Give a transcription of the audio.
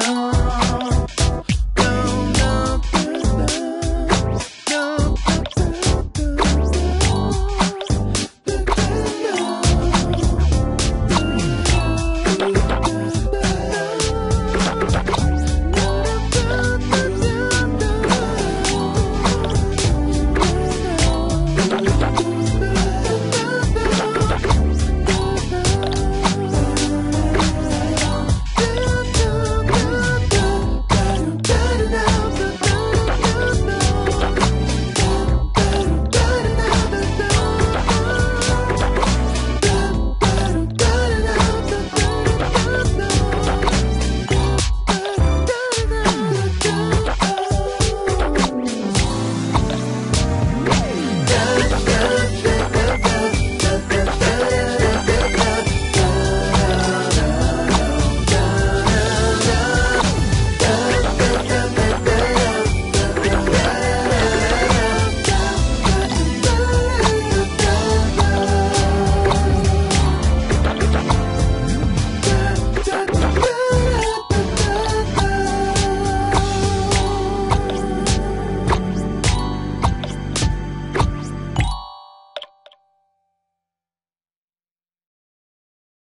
Oh.